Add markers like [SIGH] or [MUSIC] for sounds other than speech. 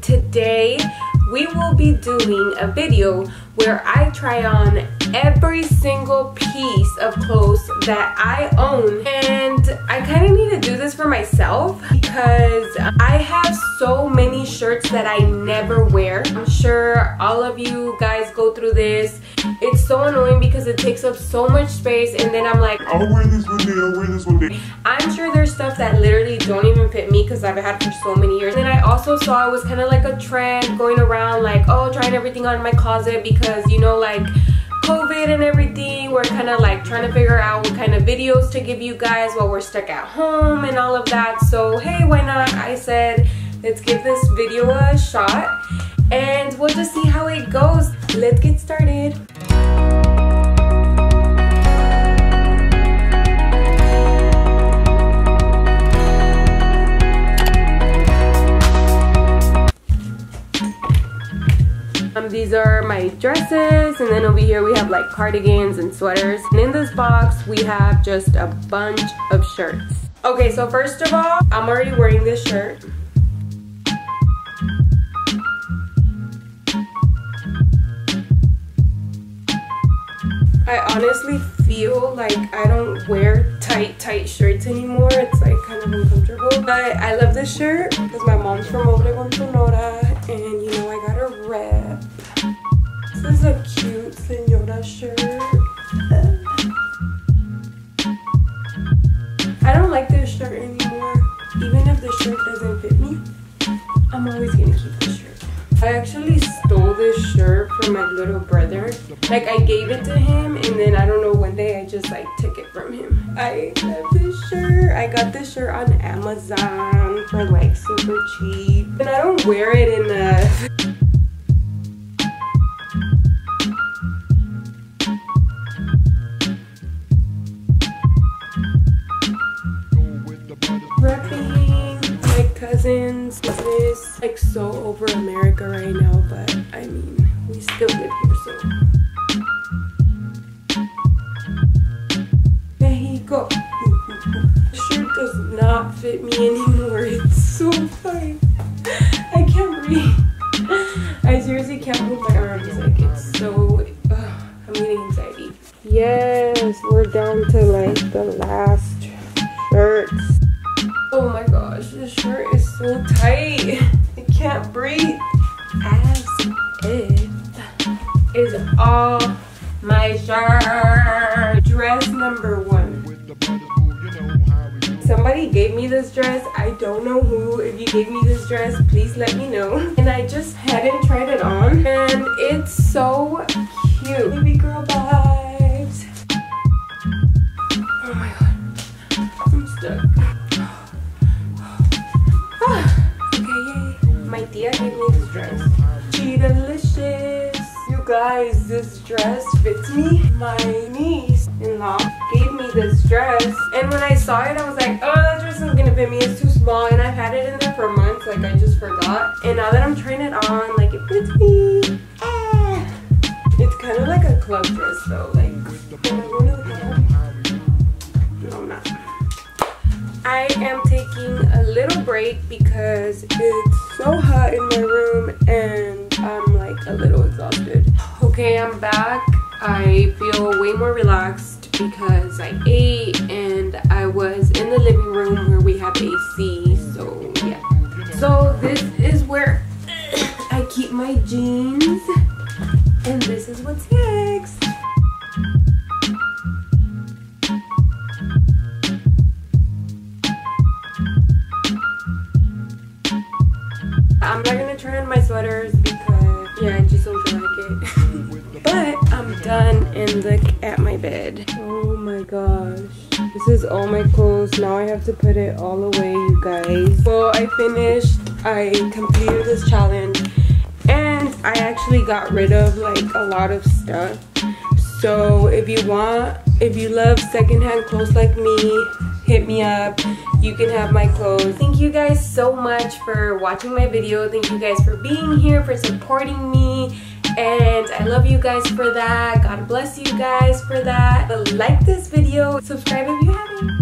Today we will be doing a video where I try on every single piece of clothes that I own and I kind of need to do this for myself because I have so many shirts that I never wear. I'm sure all of you guys go through this. It's so annoying because it takes up so much space and then I'm like, I'll wear this one day, I'll wear this one day. I'm sure there's stuff that literally don't even fit me because I've had for so many years. And I also saw it was kind of like a trend going around like, oh, trying everything on in my closet because, you know, like COVID and everything. We're kind of like trying to figure out what kind of videos to give you guys while we're stuck at home and all of that. So, hey, why not? I said, let's give this video a shot and we'll just see how it goes. Let's get started. Um, these are my dresses and then over here we have like cardigans and sweaters. And in this box we have just a bunch of shirts. Okay, so first of all, I'm already wearing this shirt. I honestly feel like I don't wear tight, tight shirts anymore. It's like kind of uncomfortable. But I love this shirt because my mom's from Obregón, Sonora. The shirt doesn't fit me, I'm always gonna keep this shirt. I actually stole this shirt from my little brother. Like I gave it to him and then I don't know one day I just like took it from him. I love this shirt. I got this shirt on Amazon for like super cheap. And I don't wear it enough. Repping my cousin's business like so over America right now, but I mean we still live here so Mexico. The shirt does not fit me anymore. [LAUGHS] It's so tight. I can't breathe. I seriously can't move my arms. Like it's so. Uh, I'm getting anxiety. Yes, we're down to like the last so tight. I can't breathe. As if is all my shirt. Dress number one. Somebody gave me this dress. I don't know who. If you gave me this dress, please let me know. And I just hadn't tried it on. And it's so cute. Guys, this dress fits me. My niece-in-law gave me this dress. And when I saw it, I was like, oh, that dress isn't gonna fit me. It's too small. And I've had it in there for months. Like, I just forgot. And now that I'm trying it on, like, it fits me. Ah. It's kind of like a club dress, though. Like? No, I'm not. I am taking a little break because it's so hot in my room and I'm like a little exhausted. Okay, I'm back. I feel way more relaxed because I ate and I was in the living room where we have AC, so yeah. So this is where I keep my jeans and this is what's next. I'm not gonna turn on my sweaters done and look at my bed. Oh my gosh. This is all my clothes. Now I have to put it all away, you guys. So I finished. I completed this challenge and I actually got rid of like a lot of stuff. So if you want, if you love secondhand clothes like me, hit me up you can have my clothes thank you guys so much for watching my video thank you guys for being here for supporting me and I love you guys for that. God bless you guys for that. But like this video subscribe if you haven't